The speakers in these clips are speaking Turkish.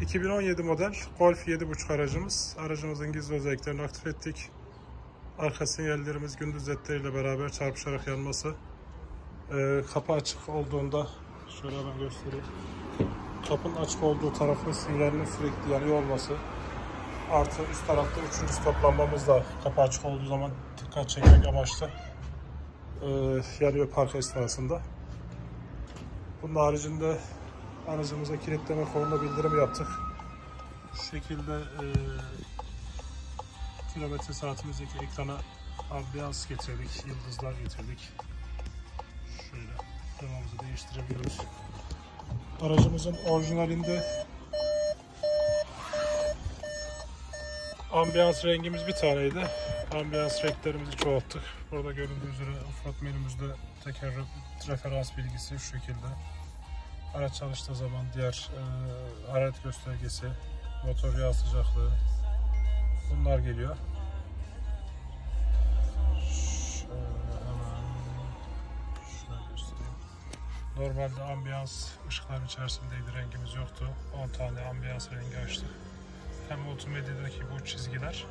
2017 model Golf 7.5 aracımız. Aracımızın gizli özelliklerini aktif ettik. Arka sinyallerimiz gündüz ledleriyle beraber çarpışarak yanması. Ee, kapı açık olduğunda şöyle ben göstereyim. Kapının açık olduğu tarafın sinyalinin sürekli yanıyor olması. Artı üst tarafta üçüncü stop lambamız da kapı açık olduğu zaman dikkat çekmek amaçlı ee, yanıyor park esnasında. Bunun haricinde aracımıza kilitleme konulu bildirim yaptık. Şu şekilde e, kilometre saatimizdeki ekrana ambiyans getirdik, yıldızlar getirdik. Şöyle klimamızı değiştirebiliyoruz. Aracımızın orijinalinde ambiyans rengimiz bir taneydi. Ambiyans renklerimizi çoğalttık. Burada görüldüğü üzere ufak menümüzde teker referans bilgisi şu şekilde. Araç çalıştığı zaman diğer e, hararet göstergesi, motor yağ sıcaklığı bunlar geliyor. Göstereyim. Normalde ambiyans ışıkların içerisindeydi, rengimiz yoktu. 10 tane ambiyans rengi açtık. Hem multimedyadaki bu çizgiler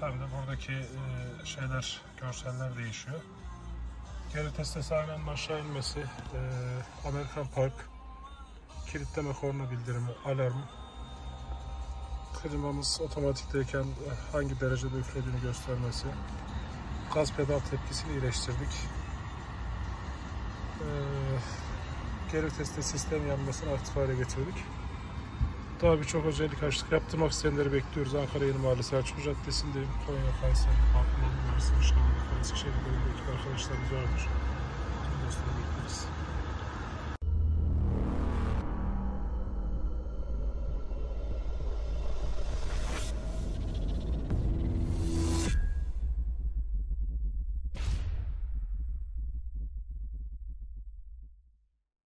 hem de buradaki e, şeyler, görseller değişiyor. Geri sahnenin aşağı inmesi, e, Amerikan Park, kilitleme korna bildirimi, alarm, klimamız otomatikteyken e, hangi derecede üflediğini göstermesi, gaz pedal tepkisini iyileştirdik. E, geri teste sistem yanmasını aktif hale getirdik. Daha birçok özellik açtık. Yaptırmak isteyenleri bekliyoruz. Ankara Yeni Mahalle Selçuk Caddesi'ndeyim. Konya Kayseri, Balkon Üniversitesi, Işıklı, Eskişehir'de ekip arkadaşlarımız vardır. Dostları bekleriz.